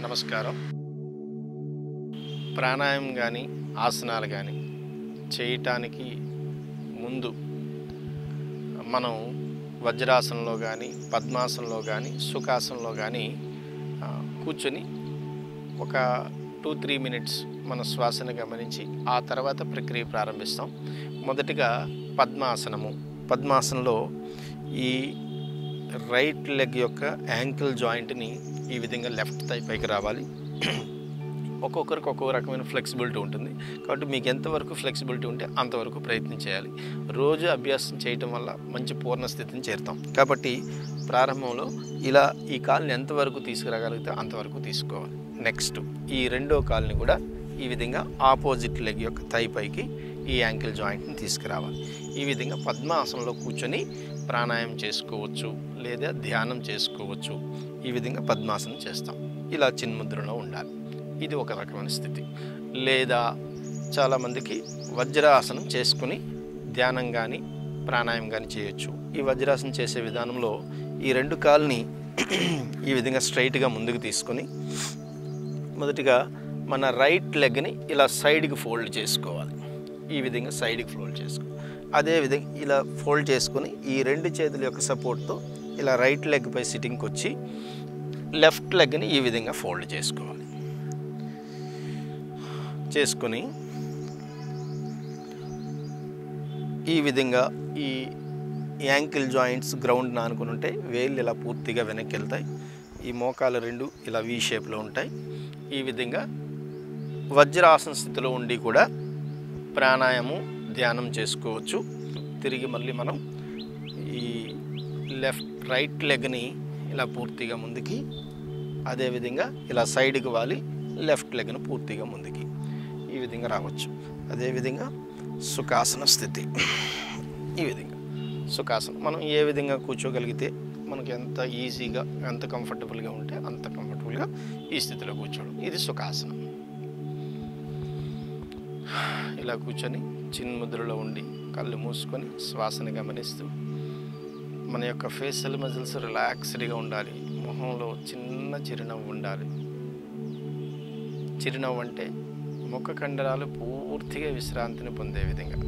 నమస్కారం. ప్రాణాయామం కానీ ఆసనాలు కానీ చేయటానికి ముందు మనం వజ్రాసనంలో కానీ పద్మాసనంలో కానీ సుఖాసనంలో కానీ కూర్చొని ఒక టూ త్రీ మినిట్స్ మన శ్వాసను గమనించి ఆ తర్వాత ప్రక్రియ ప్రారంభిస్తాం. మొదటిగా పద్మాసనము. పద్మాసనంలో ఈ రైట్ లెగ్ యొక్క యాంకిల్ జాయింట్ని ఈ విధంగా లెఫ్ట్ థై పైకి రావాలి. ఒక్కొక్కరికి ఒక్కొక్క రకమైన ఫ్లెక్సిబిలిటీ ఉంటుంది. కాబట్టి మీకు ఎంతవరకు ఫ్లెక్సిబిలిటీ ఉంటే అంతవరకు ప్రయత్నం చేయాలి. రోజు అభ్యాసం చేయటం వల్ల మంచి పూర్ణ స్థితిని చేరుతాం. కాబట్టి ప్రారంభంలో ఇలా ఈ కాల్ని ఎంతవరకు తీసుకురాగలిగితే అంతవరకు తీసుకోవాలి. నెక్స్ట్ ఈ రెండో కాల్ని కూడా ఈ విధంగా ఆపోజిట్ లెగ్ యొక్క థై పైకి ఈ యాంకిల్ జాయింట్ని తీసుకురావాలి. ఈ విధంగా పద్మాసనంలో కూర్చొని ప్రాణాయామం చేసుకోవచ్చు. లేదా ధ్యానం చేసుకోవచ్చు. ఈ విధంగా పద్మాసనం చేస్తాం. ఇలా చిన్ముద్రలో ఉండాలి. ఇది ఒక రకమైన స్థితి. లేదా చాలామందికి వజ్రాసనం చేసుకుని ధ్యానం కానీ ప్రాణాయామం కానీ చేయొచ్చు. ఈ వజ్రాసనం చేసే విధానంలో ఈ రెండు కాల్ని ఈ విధంగా స్ట్రైట్గా ముందుకు తీసుకొని మొదటిగా మన రైట్ లెగ్ని ఇలా సైడ్కి ఫోల్డ్ చేసుకోవాలి. ఈ విధంగా సైడ్కి ఫోల్డ్ చేసుకో అదేవిధంగా ఇలా ఫోల్డ్ చేసుకొని ఈ రెండు చేతుల యొక్క సపోర్ట్తో ఇలా రైట్ లెగ్ పై సిట్టింగ్కి వచ్చి లెఫ్ట్ లెగ్ని ఈ విధంగా ఫోల్డ్ చేసుకోవాలి. చేసుకొని ఈ విధంగా ఈ యాంకిల్ జాయింట్స్ గ్రౌండ్ నానుకుని ఉంటే వేళ్ళు ఇలా పూర్తిగా వెనక్కి వెళ్తాయి ఈ మోకాలు రెండు ఇలా వి షేప్లో ఉంటాయి. ఈ విధంగా వజ్రాసన స్థితిలో ఉండి కూడా ప్రాణాయామం ధ్యానం చేసుకోవచ్చు. తిరిగి మళ్ళీ మనం ఈ లెఫ్ట్ రైట్ లెగ్ని ఇలా పూర్తిగా ముందుకి అదేవిధంగా ఇలా సైడ్కి వాలి లెఫ్ట్ లెగ్ను పూర్తిగా ముందుకి. ఈ విధంగా రావచ్చు. అదేవిధంగా సుఖాసన స్థితి. ఈ విధంగా సుఖాసనం. మనం ఏ విధంగా కూర్చోగలిగితే మనకి ఎంత ఈజీగా ఎంత కంఫర్టబుల్గా ఉంటే అంత కంఫర్టబుల్గా ఈ స్థితిలో కూర్చోవడం. ఇది సుఖాసనం. ఇలా కూర్చొని చిన్ముద్రలో ఉండి కళ్ళు మూసుకొని శ్వాసను గమనిస్తూ మన యొక్క ఫేషియల్ మజిల్స్ రిలాక్స్డ్గా ఉండాలి. మొహంలో చిన్న చిరునవ్వు ఉండాలి. చిరునవ్వు అంటే ముఖ కండరాలు పూర్తిగా విశ్రాంతిని పొందే విధంగా.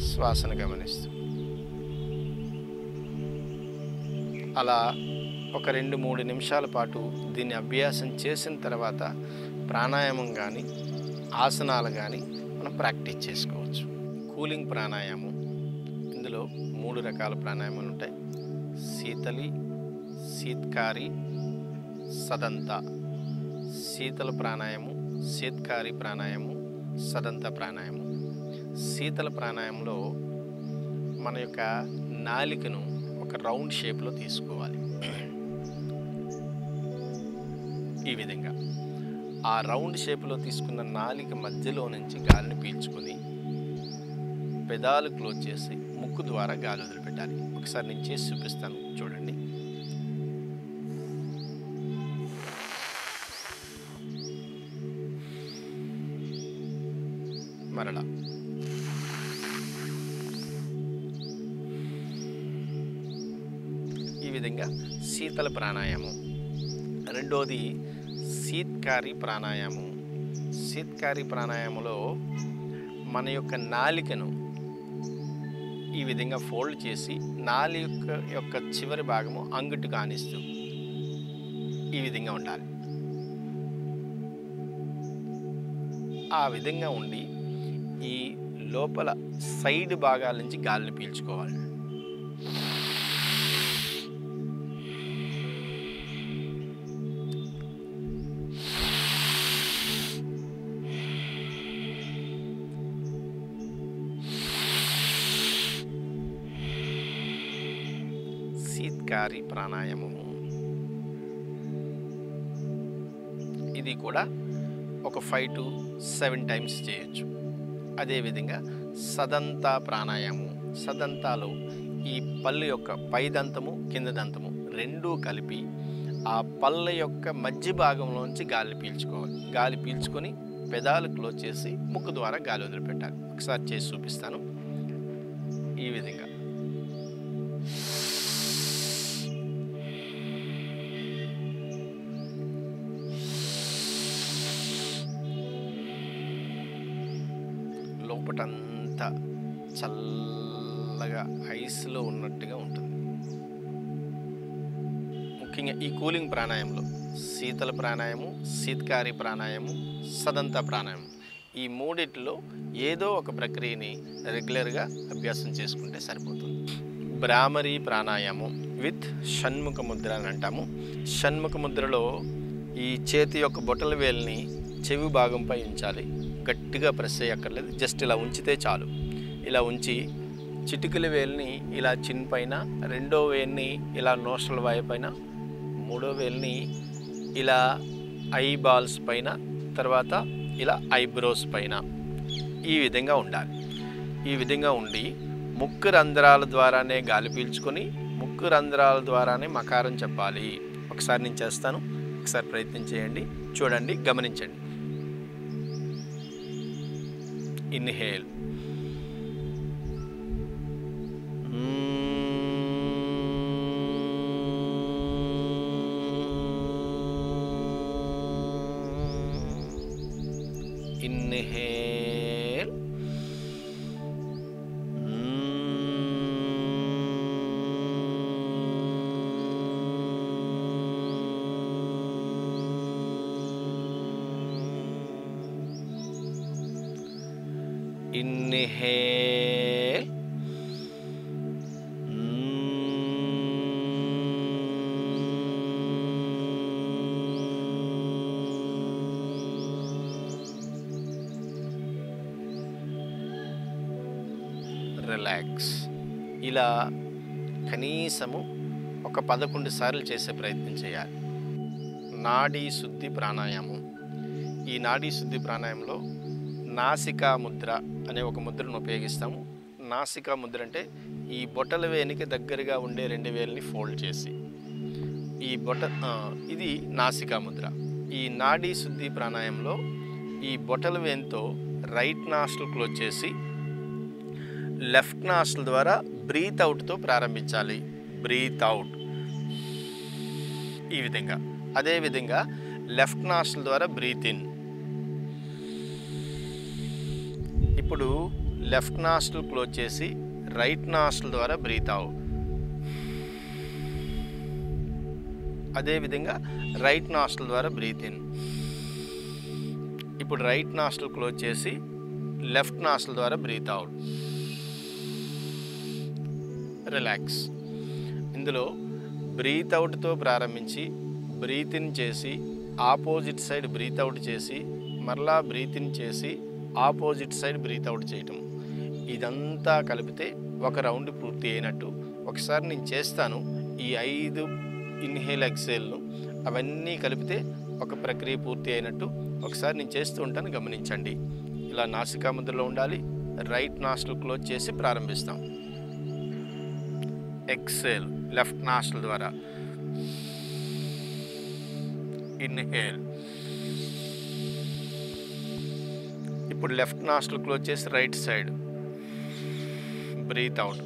శ్వాసను గమనిస్తూ. అలా ఒక రెండు మూడు నిమిషాల పాటు దీన్ని అభ్యాసం చేసిన తర్వాత ప్రాణాయామం కానీ ఆసనాలు కానీ మనం ప్రాక్టీస్ చేసుకోవచ్చు. కూలింగ్ ప్రాణాయామం ఇందులో మూడు రకాల ప్రాణాయామాలు ఉంటాయి. శీతలి శీత్కారి సదంత. శీతల ప్రాణాయాము శీత్కారి ప్రాణాయామం సదంత ప్రాణాయామం. శీతల ప్రాణాయామంలో మన యొక్క నాలికను ఒక రౌండ్ షేప్లో తీసుకోవాలి. ఈ విధంగా. ఆ రౌండ్ షేప్లో తీసుకున్న నాలిక మధ్యలో నుంచి గాలిని పీల్చుకొని పెదాలు క్లోజ్ చేసి ముక్కు ద్వారా గాలి వదిలిపెట్టాలి. ఒకసారి నేను చేసి చూపిస్తాను. చూడండి. మరలా. ఈ విధంగా శీతల ప్రాణాయామం. రెండోది శీత్కారి ప్రాణాయామం. శీత్కారి ప్రాణాయామంలో మన యొక్క నాలికను ఈ విధంగా ఫోల్డ్ చేసి నాలి యొక్క చివరి భాగము అంగుటి కానిస్తూ ఈ విధంగా ఉండాలి. ఆ విధంగా ఉండి ఈ లోపల సైడ్ భాగాల నుంచి గాలిని పీల్చుకోవాలి. శీత్కారి ప్రాణాయామము. ఇది కూడా ఒక ఫైవ్ టు సెవెన్ టైమ్స్ చేయొచ్చు. అదేవిధంగా సదంతా ప్రాణాయామం సదంతాలో ఈ పళ్ళు యొక్క పైదంతము కింద దంతము రెండూ కలిపి ఆ పళ్ళ యొక్క మధ్య భాగంలోంచి గాలి పీల్చుకోవాలి. గాలి పీల్చుకొని పెదాలు క్లోజ్ చేసి ముక్కు ద్వారా గాలి వదిలిపెట్టాలి. ఒకసారి చేసి చూపిస్తాను. ఈ విధంగా. చోటంతా చల్లగా ఐస్లో ఉన్నట్టుగా ఉంటుంది. ముఖ్యంగా ఈ కూలింగ్ ప్రాణాయామంలో శీతల ప్రాణాయము శీతకారి ప్రాణాయామం సదంత ప్రాణాయామం ఈ మూడిట్లో ఏదో ఒక ప్రక్రియని రెగ్యులర్గా అభ్యాసం చేసుకుంటే సరిపోతుంది. భ్రామరి ప్రాణాయామం విత్ షణ్ముఖ ముద్ర అని అంటాము. షణ్ముఖ ముద్రలో ఈ చేతి యొక్క బొటల వేలిని చెవి భాగంపై ఉంచాలి. గట్టిగా ప్రెస్ చేయక్కర్లేదు. జస్ట్ ఇలా ఉంచితే చాలు. ఇలా ఉంచి చిటికల వేలిని ఇలా చిన్ పైన రెండో వేలిని ఇలా నోస్టల్ వాయు పైన మూడో వేలిని ఇలా ఐ బాల్స్ పైన తర్వాత ఇలా ఐబ్రోస్ పైన. ఈ విధంగా ఉండాలి. ఈ విధంగా ఉండి ముక్కు రంధ్రాల ద్వారానే గాలి పీల్చుకొని ముక్కు రంధ్రాల ద్వారానే మకారం చెప్పాలి. ఒకసారి నేను చేస్తాను. ఒకసారి ప్రయత్నం చేయండి. చూడండి గమనించండి. Inhale Inhale. రిలాక్స్ ఇలా కనీసము ఒక పదకొండు సార్లు చేసే ప్రయత్నం చేయాలి. నాడీ శుద్ధి ప్రాణాయామం. ఈ నాడీ శుద్ధి ప్రాణాయామంలో నాసికా ముద్ర అనే ఒక ముద్రను ఉపయోగిస్తాము. నాసికా ముద్ర అంటే ఈ బొటల వేనికి దగ్గరగా ఉండే రెండు వేలని ఫోల్డ్ చేసి. ఈ బొట ఇది నాసికా ముద్ర. ఈ నాడీ శుద్ధి ప్రాణాయంలో ఈ బొటల వేన్తో రైట్ నాస్టల్ క్లోజ్ చేసి లెఫ్ట్ నాస్ట్ల ద్వారా బ్రీత్ అవుట్తో ప్రారంభించాలి. Breath out. ఈ విధంగా. అదేవిధంగా లెఫ్ట్ నాస్ట్ల ద్వారా బ్రీత్ ఇన్. ఇప్పుడు లెఫ్ట్ నాస్ట్ల క్లోజ్ చేసి రైట్ నాస్ట్ల ద్వారా బ్రీత్ అవుట్ అదేవిధంగా రైట్ నాస్ట్ల ద్వారా బ్రీత్ ఇన్. ఇప్పుడు రైట్ నాస్ట్ల క్లోజ్ చేసి లెఫ్ట్ నాస్ట్ల ద్వారా బ్రీత్ అవుట్. రిలాక్స్ ఇందులో బ్రీత్ అవుట్తో ప్రారంభించి బ్రీత్ ఇన్ చేసి ఆపోజిట్ సైడ్ బ్రీత్ అవుట్ చేసి మరలా బ్రీత్ ఇన్ చేసి ఆపోజిట్ సైడ్ బ్రీత్ అవుట్ చేయటం. ఇదంతా కలిపితే ఒక రౌండ్ పూర్తి అయినట్టు. ఒకసారి నేను చేస్తాను. ఈ ఐదు ఇన్హేల్ ఎక్సేల్ను అవన్నీ కలిపితే ఒక ప్రక్రియ పూర్తి అయినట్టు. ఒకసారి నేను చేస్తూ ఉంటాను. గమనించండి. ఇలా నాసికా ముద్రలో ఉండాలి. రైట్ నాస్టల్ క్లోజ్ చేసి ప్రారంభిస్తాం. ఎక్సేల్ లెఫ్ట్ నాస్టల్ ద్వారా. ఇన్హేల్. ఇప్పుడు లెఫ్ట్ నాస్టల్ క్లోజ్ చేసి రైట్ సైడ్. Breath out.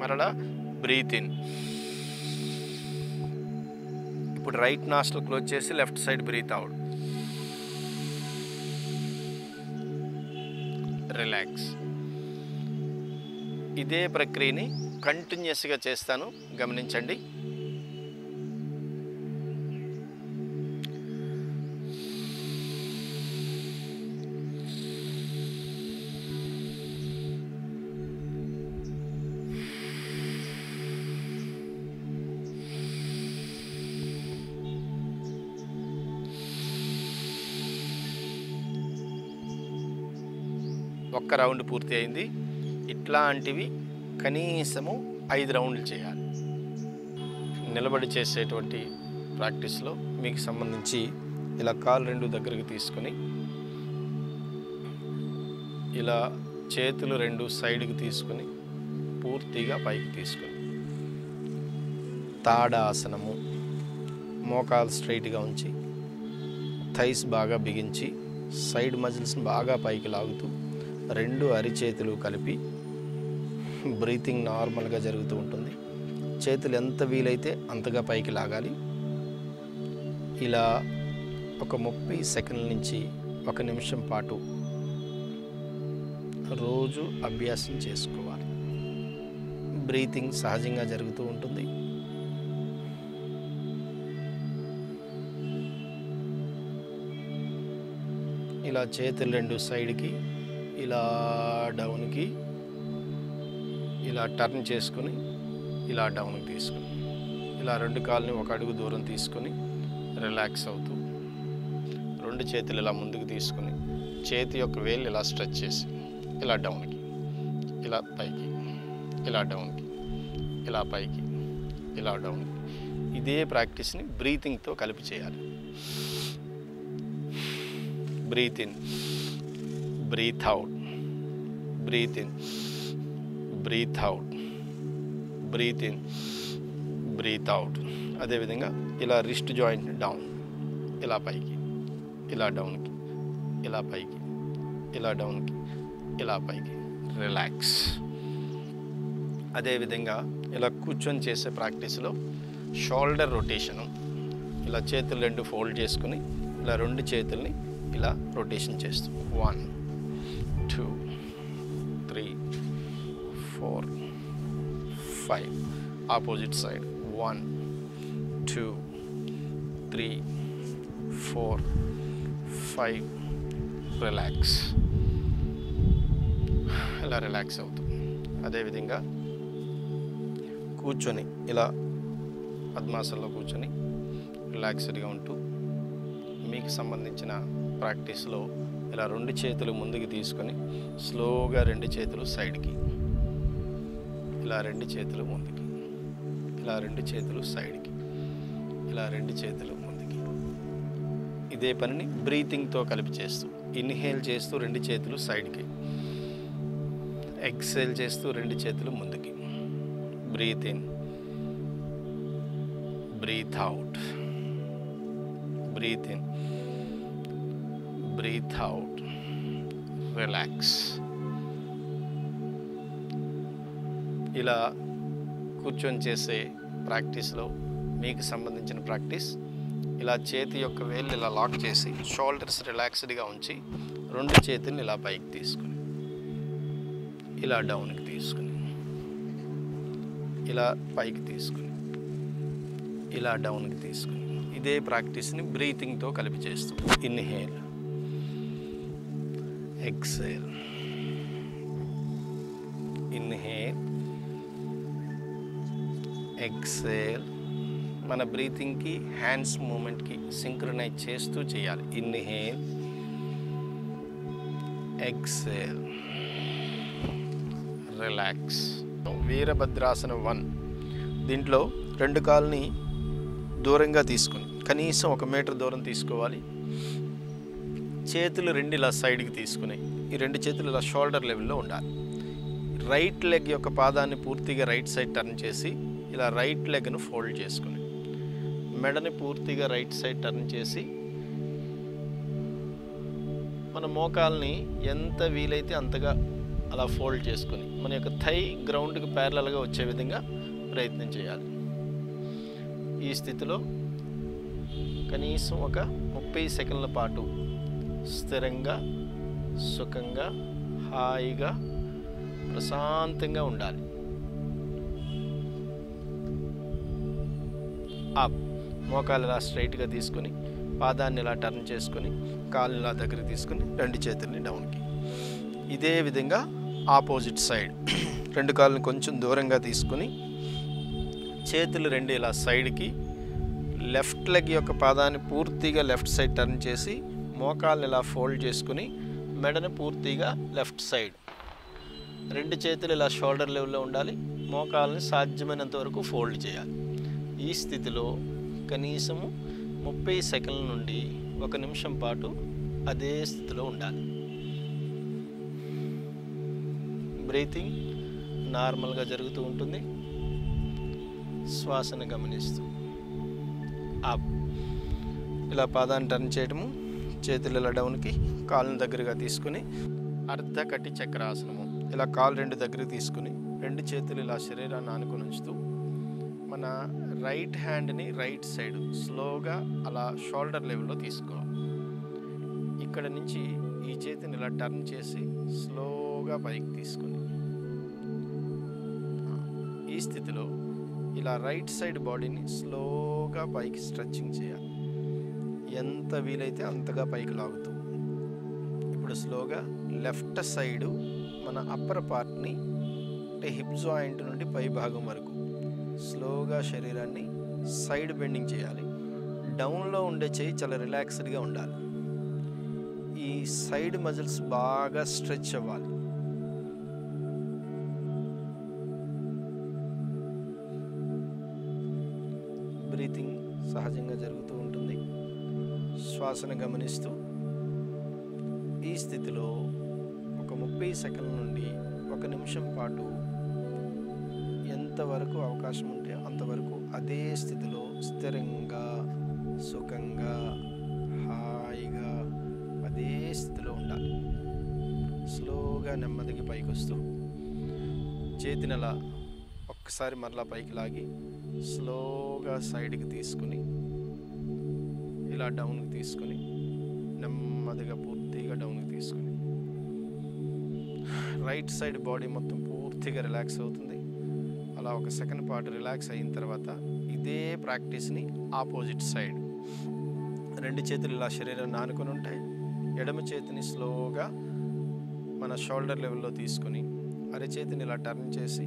మరలా బ్రీత్ ఇన్. ఇప్పుడు రైట్ నాస్టల్ క్లోజ్ చేసి left side breath out. Relax. ఇదే ప్రక్రియని కంటిన్యూస్గా చేస్తాను. గమనించండి. ఒక్క రౌండ్ పూర్తి అయింది. ఇట్లాంటివి కనీసము ఐదు రౌండ్లు చేయాలి. నిలబడి చేసేటువంటి ప్రాక్టీస్లో మీకు సంబంధించి ఇలా కాలు రెండు దగ్గరికి తీసుకొని ఇలా చేతులు రెండు సైడ్కి తీసుకొని పూర్తిగా పైకి తీసుకొని తాడాసనము మోకాలు స్ట్రైట్గా ఉంచి థైస్ బాగా బిగించి సైడ్ మజిల్స్ని బాగా పైకి లాగుతూ రెండు అరిచేతులు కలిపి బ్రీతింగ్ నార్మల్గా జరుగుతూ ఉంటుంది. చేతులు ఎంత వీలైతే అంతగా పైకి లాగాలి. ఇలా ఒక ముప్పై సెకండ్ల నుంచి ఒక నిమిషం పాటు రోజు అభ్యాసం చేసుకోవాలి. బ్రీతింగ్ సహజంగా జరుగుతూ ఉంటుంది. ఇలా చేతులు రెండు సైడ్కి ఇలా డౌన్కి ఇలా టర్న్ చేసుకొని ఇలా డౌన్కి తీసుకుని ఇలా రెండు కాళ్ళని ఒక అడుగు దూరం తీసుకొని రిలాక్స్ అవుతూ రెండు చేతులు ఇలా ముందుకు తీసుకుని చేతి యొక్క వేలు ఇలా స్ట్రెచ్ చేసి ఇలా డౌన్కి ఇలా పైకి ఇలా డౌన్కి ఇలా పైకి ఇలా డౌన్కి ఇదే ప్రాక్టీస్ని బ్రీతింగ్తో కలిపి చేయాలి. Breath in breath out breath in breath out breath in breath out అదేవిధంగా ఇలా రిస్ట్ జాయింట్ డౌన్ ఇలా పైకి ఇలా డౌన్కి ఇలా పైకి ఇలా డౌన్కి ఇలా పైకి. రిలాక్స్ అదేవిధంగా ఇలా కూర్చొని చేసే ప్రాక్టీస్లో షోల్డర్ రొటేషను ఇలా చేతులు రెండు ఫోల్డ్ చేసుకుని ఇలా రెండు చేతుల్ని ఇలా రొటేషన్ చేస్తాం. One two three four five opposite side one two three four five relax ఇలా రిలాక్స్ అవుతుంది అదేవిధంగా కూర్చొని ఇలా పద్మాసనలో కూర్చొని రిలాక్స్డ్గా ఉంటూ మీకు సంబంధించిన ప్రాక్టీస్లో ఇలా రెండు చేతులు ముందుకు తీసుకొని స్లోగా రెండు చేతులు సైడ్కి ఇలా రెండు చేతులు ముందుకి ఇలా రెండు చేతులు సైడ్కి ఇలా రెండు చేతులు ముందుకి. ఇదే పనిని బ్రీతింగ్తో కలిపి చేస్తూ ఇన్హేల్ చేస్తూ రెండు చేతులు సైడ్కి ఎక్సేల్ చేస్తూ రెండు చేతులు ముందుకి. Breath in breath out. Breath in breath out. Relax. ఇలా కూర్చొని చేసే ప్రాక్టీస్లో మీకు సంబంధించిన ప్రాక్టీస్. ఇలా చేతి యొక్క వేళ్ళు ఇలా లాక్ చేసి షోల్డర్స్ రిలాక్స్డ్గా ఉంచి రెండు చేతుల్ని ఇలా పైకి తీసుకుని ఇలా డౌన్కి తీసుకుని ఇలా పైకి తీసుకుని ఇలా డౌన్కి తీసుకుని ఇదే ప్రాక్టీస్ని బ్రీతింగ్తో కలిపి చేస్తాం. ఇన్హేల్. ఎక్సేల్. ఇన్హేల్. ఎక్సేల్. మన బ్రీతింగ్కి హ్యాండ్స్ మూమెంట్కి సింక్రనైజ్ చేస్తూ చేయాలి. ఇన్హేల్. ఎక్సేల్. రిలాక్స్. వీరభద్రాసనం వన్. దీంట్లో రెండు కాల్ని దూరంగా తీసుకుని కనీసం ఒక మీటర్ దూరం తీసుకోవాలి. చేతులు రెండు ఇలా సైడ్కి తీసుకుని ఈ రెండు చేతులు ఇలా షోల్డర్ లెవెల్లో ఉండాలి. రైట్ లెగ్ యొక్క పాదాన్ని పూర్తిగా రైట్ సైడ్ టర్న్ చేసి ఇలా రైట్ లెగ్ను ఫోల్డ్ చేసుకుని మెడని పూర్తిగా రైట్ సైడ్ టర్న్ చేసి మన మోకాల్ని ఎంత వీలైతే అంతగా అలా ఫోల్డ్ చేసుకొని మన యొక్క థై గ్రౌండ్కి ప్యారలల్గా వచ్చే విధంగా ప్రయత్నం చేయాలి. ఈ స్థితిలో కనీసం ఒక ముప్పై సెకండ్ల పాటు స్థిరంగా సుఖంగా హాయిగా ప్రశాంతంగా ఉండాలి. అప్ మోకాలు ఇలా స్ట్రైట్గా తీసుకొని పాదాన్ని ఇలా టర్న్ చేసుకొని కాళ్ళు ఇలా దగ్గర తీసుకొని రెండు చేతుల్ని డౌన్కి. ఇదే విధంగా ఆపోజిట్ సైడ్. రెండు కాళ్ళని కొంచెం దూరంగా తీసుకొని చేతులు రెండు ఇలా సైడ్కి లెఫ్ట్ లెగ్ యొక్క పాదాన్ని పూర్తిగా లెఫ్ట్ సైడ్ టర్న్ చేసి మోకాలను ఇలా ఫోల్డ్ చేసుకుని మెడని పూర్తిగా లెఫ్ట్ సైడ్. రెండు చేతులు ఇలా షోల్డర్ లెవెల్లో ఉండాలి. మోకాల్ని సాధ్యమైనంత వరకు ఫోల్డ్ చేయాలి. ఈ స్థితిలో కనీసము ముప్పై సెకండ్ల నుండి ఒక నిమిషం పాటు అదే స్థితిలో ఉండాలి. బ్రీతింగ్ నార్మల్గా జరుగుతూ ఉంటుంది. శ్వాసను గమనిస్తూ. అప్ ఇలా పాదాన్ని టర్న్ చేయడము చేతులు ఇలా డౌన్కి కాళ్ళని దగ్గరగా తీసుకుని అర్ధకటి చక్రాసనము ఇలా కాలు రెండు దగ్గరికి తీసుకుని రెండు చేతులు ఇలా శరీరాన్ని ఆనుకొని ఉంచుతూ మన రైట్ హ్యాండ్ని రైట్ సైడ్ స్లోగా అలా షోల్డర్ లెవెల్లో తీసుకోవాలి ఇక్కడ నుంచి ఈ చేతిని ఇలా టర్న్ చేసి స్లోగా పైకి తీసుకుని. ఈ స్థితిలో ఇలా రైట్ సైడ్ బాడీని స్లోగా పైకి స్ట్రెచ్చింగ్ చేయాలి. ఎంత వీలైతే అంతగా పైకి లాగుతూ. ఇప్పుడు స్లోగా లెఫ్ట్ సైడు మన అప్పర్ పార్ట్ని అంటే హిప్ జాయింట్ నుండి పై భాగం వరకు స్లోగా శరీరాన్ని సైడ్ బెండింగ్ చేయాలి. డౌన్లో ఉండే చేయి చాలా రిలాక్స్డ్గా ఉండాలి. ఈ సైడ్ మజిల్స్ బాగా స్ట్రెచ్ అవ్వాలి. బ్రీతింగ్ సహజంగా జరుగుతూ ఉంటుంది. శ్వాసను గమనిస్తూ ఈ స్థితిలో ఒక ముప్పై సెకండ్ల నుండి ఒక నిమిషం పాటు ఎంతవరకు అవకాశం ఉంటే అంతవరకు అదే స్థితిలో స్థిరంగా సుఖంగా హాయిగా అదే స్థితిలో ఉండాలి. స్లోగా నెమ్మదిగా పైకి వస్తూ చేతిని అలా ఒక్కసారి మరలా పైకి లాగి స్లోగా సైడ్కి తీసుకుని ఇలా డౌన్కి తీసుకుని నెమ్మదిగా పూర్తిగా డౌన్కి తీసుకుని రైట్ సైడ్ బాడీ మొత్తం పూర్తిగా రిలాక్స్ అవుతుంది. అలా ఒక సెకండ్ పార్ట్ రిలాక్స్ అయిన తర్వాత ఇదే ప్రాక్టీస్ని ఆపోజిట్ సైడ్ రెండు చేతులు ఇలా శరీరాన్ని నానుకొని ఉంటాయి. ఎడమ చేతిని స్లోగా మన షోల్డర్ లెవెల్లో తీసుకొని అరచేతిని ఇలా టర్న్ చేసి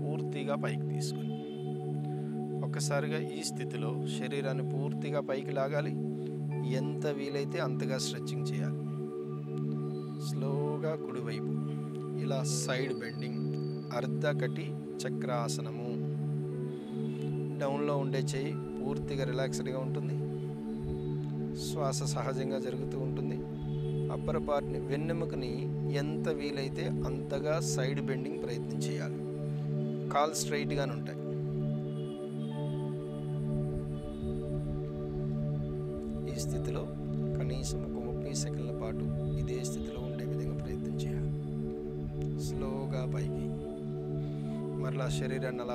పూర్తిగా పైకి తీసుకుని. ఒక్కసారిగా ఈ స్థితిలో శరీరాన్ని పూర్తిగా పైకి లాగాలి. ఎంత వీలైతే అంతగా స్ట్రెచ్చింగ్ చేయాలి. స్లోగా కుడివైపు ఇలా సైడ్ బెండింగ్ అర్ధకటి చక్రాసనము. డౌన్లో ఉండే చేయి పూర్తిగా రిలాక్స్డ్గా ఉంటుంది. శ్వాస సహజంగా జరుగుతూ ఉంటుంది. అప్పర్ పార్ట్ని వెన్నెముకని ఎంత వీలైతే అంతగా సైడ్ బెండింగ్ ప్రయత్నం చేయాలి. కాల్ స్ట్రైట్గానే ఉంటాయి.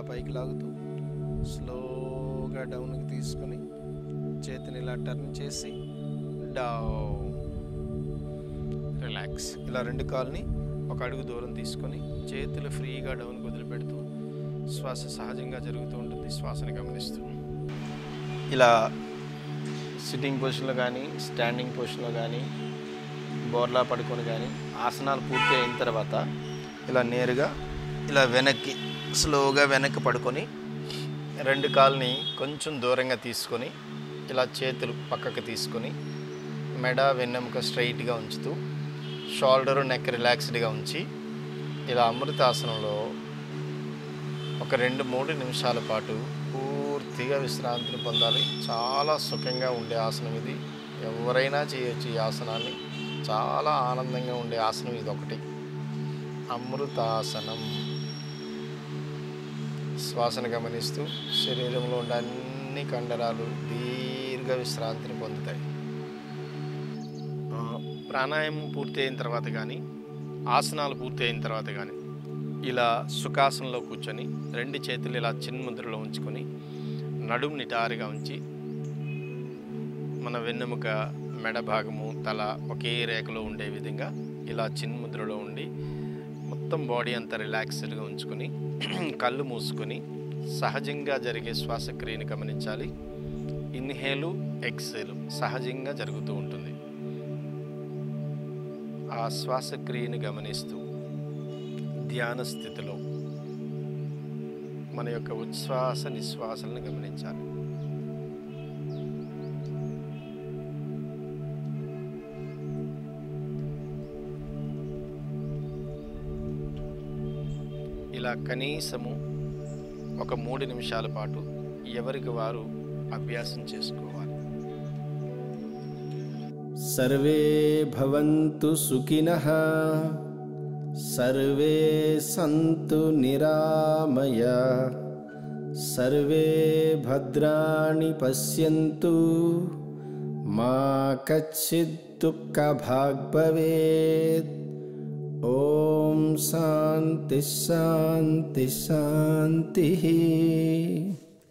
పైకి లాగుతూ స్లోగా డౌన్కి తీసుకొని చేతిని ఇలా టర్న్ చేసి డౌన్. రిలాక్స్. ఇలా రెండు కాల్ని ఒక అడుగు దూరం తీసుకొని చేతులు ఫ్రీగా డౌన్కి వదిలిపెడుతూ శ్వాస సహజంగా జరుగుతూ ఉంటుంది. శ్వాసను గమనిస్తూ. ఇలా సిట్టింగ్ పొజిషన్లో కానీ స్టాండింగ్ పొజిషన్లో కానీ బోర్లా పడుకొని కానీ ఆసనాలు పూర్తి అయిన తర్వాత ఇలా నేరుగా ఇలా వెనక్కి స్లోగా వెనక్కి పడుకొని రెండు కాల్ని కొంచెం దూరంగా తీసుకొని ఇలా చేతులు పక్కకు తీసుకొని మెడ వెన్నెముక స్ట్రైట్గా ఉంచుతూ షోల్డర్ నెక్ రిలాక్స్డ్గా ఉంచి ఇలా అమృతాసనంలో ఒక రెండు మూడు నిమిషాల పాటు పూర్తిగా విశ్రాంతిని పొందాలి. చాలా సుఖంగా ఉండే ఆసనం ఇది. ఎవరైనా చేయొచ్చు ఈ ఆసనాన్ని. చాలా ఆనందంగా ఉండే ఆసనం ఇది ఒకటి అమృతాసనం. శ్వాసను గమనిస్తూ శరీరంలో ఉన్న అన్ని కండరాలు దీర్ఘ విశ్రాంతిని పొందుతాయి. ప్రాణాయామం పూర్తి అయిన తర్వాత కానీ ఆసనాలు పూర్తి అయిన తర్వాత కానీ ఇలా సుఖాసనంలో కూర్చొని రెండు చేతులు ఇలా చిన్ముద్రలో ఉంచుకొని నడుము నిటారుగా ఉంచి మన వెన్నెముక మెడ భాగము తల ఒకే రేఖలో ఉండే విధంగా ఇలా చిన్ముద్రలో ఉండి మొత్తం బాడీ అంతా రిలాక్స్డ్గా ఉంచుకొని కళ్ళు మూసుకొని సహజంగా జరిగే శ్వాసక్రియని గమనించాలి. ఇన్హేలు ఎక్సేలు సహజంగా జరుగుతూ ఉంటుంది. ఆ శ్వాసక్రియని గమనిస్తూ ధ్యాన స్థితిలో మన యొక్క ఉచ్ఛ్వాస నిశ్వాసలను గమనించాలి. ఇలా కనీసము ఒక మూడు నిమిషాల పాటు ఎవరికి వారు అభ్యాసం చేసుకోవాలి? సర్వే భవంతు సుఖిన సర్వే సంతు నిరామయ సర్వే భద్రాణి పశ్యంతు మా కచ్చిత్ దుఃఖ భాగ్భవేత్. ॐ शान्तिः शान्तिः शान्तिः